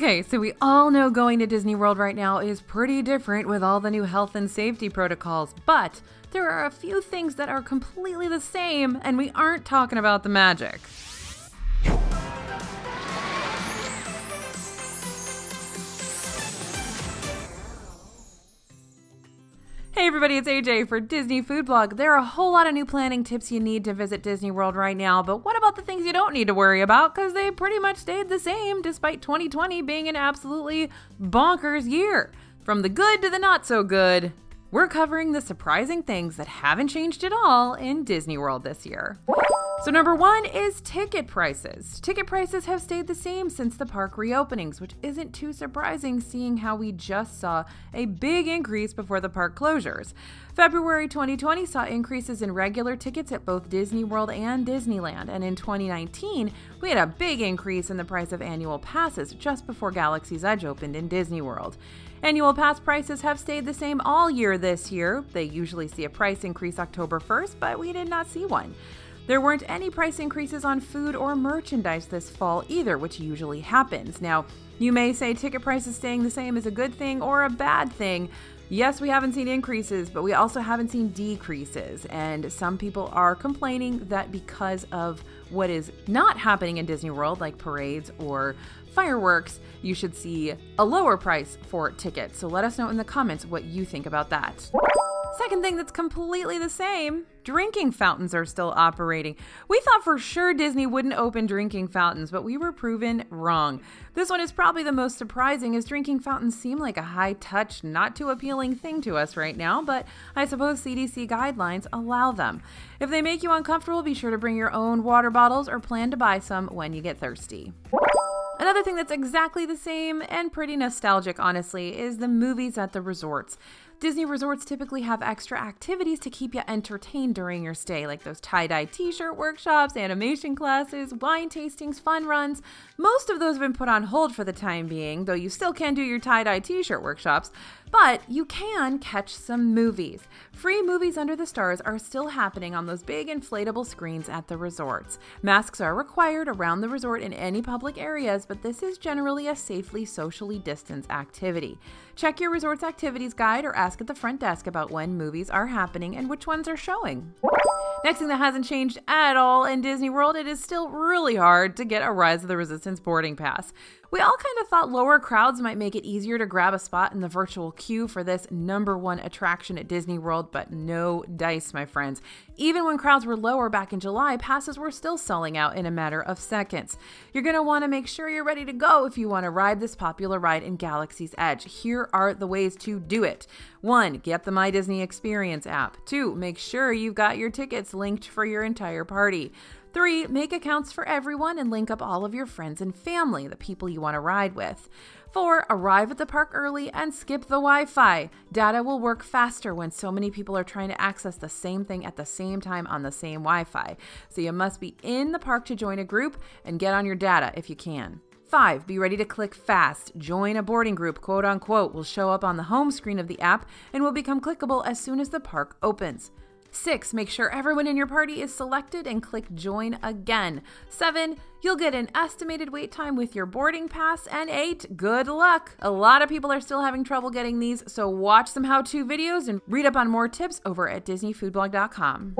Okay, so we all know going to Disney World right now is pretty different with all the new health and safety protocols, but there are a few things that are completely the same, and we aren't talking about the magic. Hey everybody, it's AJ for Disney Food Blog. There are a whole lot of new planning tips you need to visit Disney World right now, but what about the things you don't need to worry about? Because they pretty much stayed the same despite 2020 being an absolutely bonkers year. From the good to the not so good, we're covering the surprising things that haven't changed at all in Disney World this year. So, number one is ticket prices. Ticket prices have stayed the same since the park reopenings, which isn't too surprising seeing how we just saw a big increase before the park closures. February 2020 saw increases in regular tickets at both Disney World and Disneyland, and in 2019, we had a big increase in the price of annual passes just before Galaxy's Edge opened in Disney World. Annual pass prices have stayed the same all year this year. They usually see a price increase October 1st, but we did not see one. There weren't any price increases on food or merchandise this fall either, which usually happens. Now, you may say ticket prices staying the same is a good thing or a bad thing. Yes, we haven't seen increases, but we also haven't seen decreases. And some people are complaining that because of what is not happening in Disney World, like parades or fireworks, you should see a lower price for tickets. So let us know in the comments what you think about that. Second thing that's completely the same drinking fountains are still operating. We thought for sure Disney wouldn't open drinking fountains, but we were proven wrong. This one is probably the most surprising, as drinking fountains seem like a high touch, not too appealing thing to us right now, but I suppose CDC guidelines allow them. If they make you uncomfortable, be sure to bring your own water bottles or plan to buy some when you get thirsty. Another thing that's exactly the same and pretty nostalgic, honestly, is the movies at the resorts. Disney resorts typically have extra activities to keep you entertained during your stay, like those tie dye t shirt workshops, animation classes, wine tastings, fun runs. Most of those have been put on hold for the time being, though you still can do your tie dye t shirt workshops. But you can catch some movies. Free movies under the stars are still happening on those big inflatable screens at the resorts. Masks are required around the resort in any public areas, but this is generally a safely socially distanced activity. Check your resort's activities guide or ask at the front desk about when movies are happening and which ones are showing. Next thing that hasn't changed at all in Disney World, it is still really hard to get a Rise of the Resistance boarding pass. We all kind of thought lower crowds might make it easier to grab a spot in the virtual queue for this number one attraction at Disney World, but no dice, my friends. Even when crowds were lower back in July, passes were still selling out in a matter of seconds. You're going to want to make sure you're ready to go if you want to ride this popular ride in Galaxy's Edge. Here are the ways to do it. One, get the My Disney Experience app. Two, make sure you've got your tickets linked for your entire party. Three, make accounts for everyone and link up all of your friends and family, the people you want to ride with. Four, arrive at the park early and skip the Wi Fi. Data will work faster when so many people are trying to access the same thing at the same time on the same Wi Fi. So you must be in the park to join a group and get on your data if you can. Five, be ready to click fast. Join a boarding group, quote unquote, will show up on the home screen of the app and will become clickable as soon as the park opens. Six, make sure everyone in your party is selected and click join again. Seven, you'll get an estimated wait time with your boarding pass. And eight, good luck. A lot of people are still having trouble getting these, so watch some how to videos and read up on more tips over at DisneyFoodblog.com.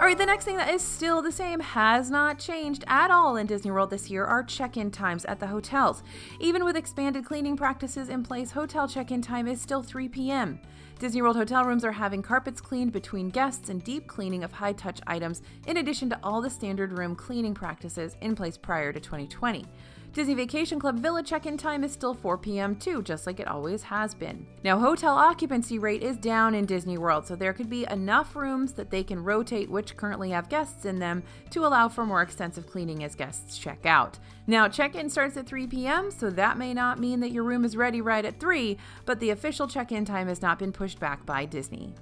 All right, the next thing that is still the same, has not changed at all in Disney World this year, are check in times at the hotels. Even with expanded cleaning practices in place, hotel check in time is still 3 p.m. Disney World hotel rooms are having carpets cleaned between guests and deep cleaning of high touch items, in addition to all the standard room cleaning practices in place prior to 2020. Disney Vacation Club Villa check in time is still 4 p.m. too, just like it always has been. Now, hotel occupancy rate is down in Disney World, so there could be enough rooms that they can rotate which currently have guests in them to allow for more extensive cleaning as guests check out. Now, check in starts at 3 p.m., so that may not mean that your room is ready right at 3, but the official check in time has not been pushed back by Disney.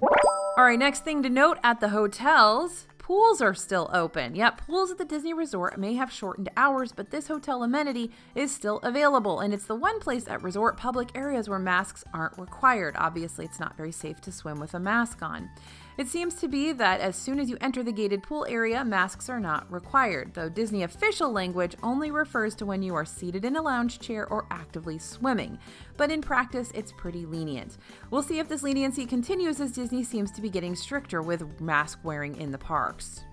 All right, next thing to note at the hotels pools are still open. Yep, pools at the Disney Resort may have shortened hours, but this hotel amenity is still available, and it's the one place at resort public areas where masks aren't required. Obviously, it's not very safe to swim with a mask on. It seems to be that as soon as you enter the gated pool area, masks are not required, though Disney official language only refers to when you are seated in a lounge chair or actively swimming. But in practice, it's pretty lenient. We'll see if this leniency continues as Disney seems to be getting stricter with mask wearing in the parks.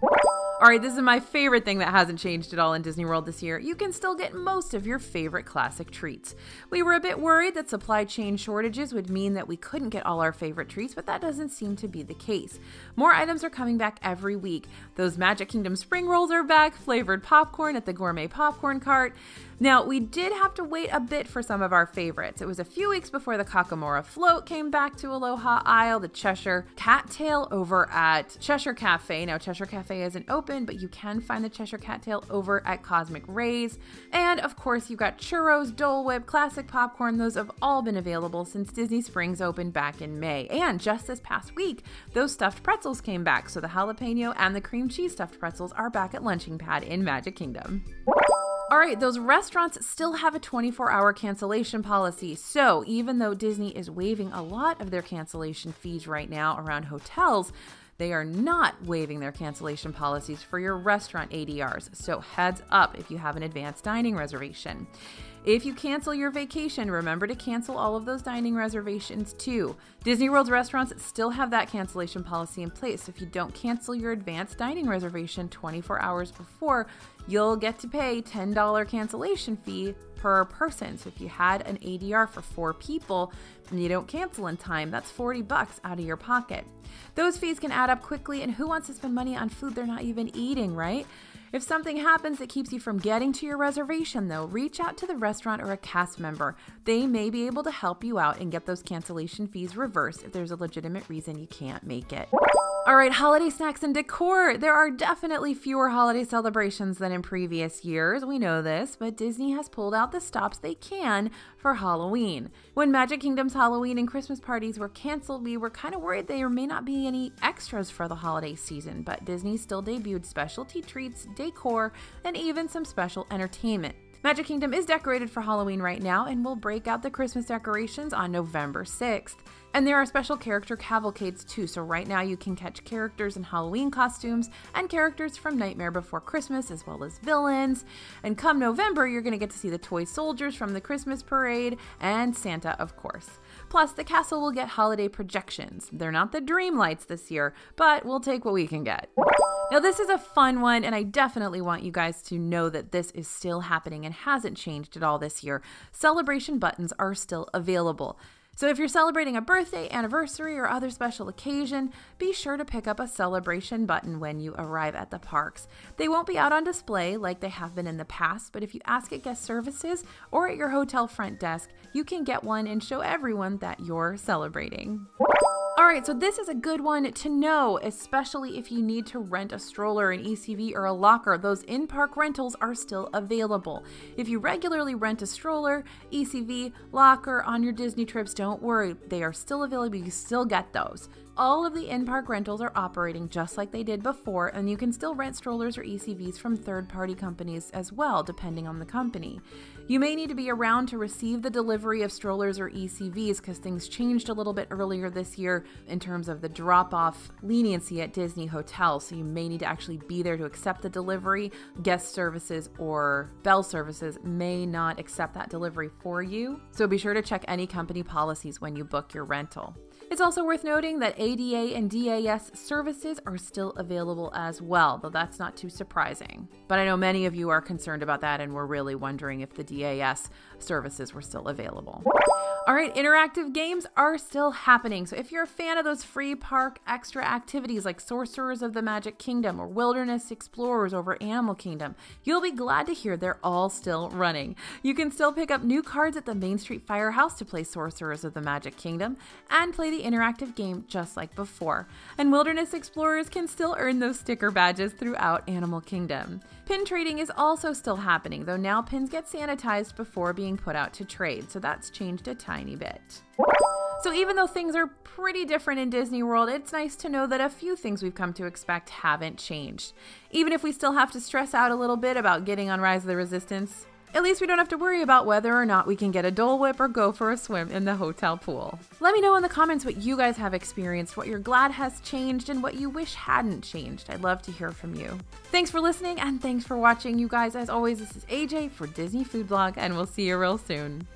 All right, this is my favorite thing that hasn't changed at all in Disney World this year. You can still get most of your favorite classic treats. We were a bit worried that supply chain shortages would mean that we couldn't get all our favorite treats, but that doesn't seem to be the case. More items are coming back every week. Those Magic Kingdom spring rolls are back, flavored popcorn at the gourmet popcorn cart. Now, we did have to wait a bit for some of our favorites. It was a few weeks before the Kakamora float came back to Aloha Isle, the Cheshire Cattail over at Cheshire Cafe. Now, Cheshire Cafe isn't open, but you can find the Cheshire Cattail over at Cosmic Rays. And of course, you've got churros, Dole Whip, classic popcorn. Those have all been available since Disney Springs opened back in May. And just this past week, those stuffed pretzels came back. So the jalapeno and the cream cheese stuffed pretzels are back at Lunching Pad in Magic Kingdom. All right, those restaurants still have a 24 hour cancellation policy. So, even though Disney is waiving a lot of their cancellation fees right now around hotels, they are not waiving their cancellation policies for your restaurant ADRs. So, heads up if you have an advanced dining reservation. If you cancel your vacation, remember to cancel all of those dining reservations too. Disney World's restaurants still have that cancellation policy in place. If you don't cancel your advanced dining reservation 24 hours before, you'll get to pay $10 cancellation fee per person. So if you had an ADR for 4 people and you don't cancel in time, that's 40 bucks out of your pocket. Those fees can add up quickly and who wants to spend money on food they're not even eating, right? If something happens that keeps you from getting to your reservation, though, reach out to the restaurant or a cast member. They may be able to help you out and get those cancellation fees reversed if there's a legitimate reason you can't make it. All right, holiday snacks and decor. There are definitely fewer holiday celebrations than in previous years. We know this, but Disney has pulled out the stops they can for Halloween. When Magic Kingdom's Halloween and Christmas parties were canceled, we were kind of worried there may not be any extras for the holiday season, but Disney still debuted specialty treats, decor, and even some special entertainment. Magic Kingdom is decorated for Halloween right now and will break out the Christmas decorations on November 6th. And there are special character cavalcades too, so right now you can catch characters in Halloween costumes and characters from Nightmare Before Christmas, as well as villains. And come November, you're going to get to see the toy soldiers from the Christmas parade and Santa, of course. Plus, the castle will get holiday projections. They're not the dream lights this year, but we'll take what we can get. Now, this is a fun one, and I definitely want you guys to know that this is still happening and hasn't changed at all this year. Celebration buttons are still available. So, if you're celebrating a birthday, anniversary, or other special occasion, be sure to pick up a celebration button when you arrive at the parks. They won't be out on display like they have been in the past, but if you ask at guest services or at your hotel front desk, you can get one and show everyone that you're celebrating. All right, so this is a good one to know, especially if you need to rent a stroller, an ECV, or a locker. Those in park rentals are still available. If you regularly rent a stroller, ECV, locker on your Disney trips, don't worry, they are still available. You still get those. All of the in park rentals are operating just like they did before, and you can still rent strollers or ECVs from third party companies as well, depending on the company. You may need to be around to receive the delivery of strollers or ECVs because things changed a little bit earlier this year in terms of the drop off leniency at Disney hotels. So you may need to actually be there to accept the delivery. Guest services or bell services may not accept that delivery for you. So be sure to check any company policies when you book your rental. It's also worth noting that ADA and DAS services are still available as well, though that's not too surprising. But I know many of you are concerned about that and were really wondering if the DAS services were still available. All right, interactive games are still happening. So if you're a fan of those free park extra activities like Sorcerers of the Magic Kingdom or Wilderness Explorers over Animal Kingdom, you'll be glad to hear they're all still running. You can still pick up new cards at the Main Street Firehouse to play Sorcerers of the Magic Kingdom and play the interactive game just like before. And Wilderness Explorers can still earn those sticker badges throughout Animal Kingdom. Pin trading is also still happening, though now pins get sanitized before being put out to trade, so that's changed a tiny bit. So, even though things are pretty different in Disney World, it's nice to know that a few things we've come to expect haven't changed. Even if we still have to stress out a little bit about getting on Rise of the Resistance, At least we don't have to worry about whether or not we can get a Dole Whip or go for a swim in the hotel pool. Let me know in the comments what you guys have experienced, what you're glad has changed, and what you wish hadn't changed. I'd love to hear from you. Thanks for listening and thanks for watching, you guys. As always, this is AJ for Disney Food Blog, and we'll see you real soon.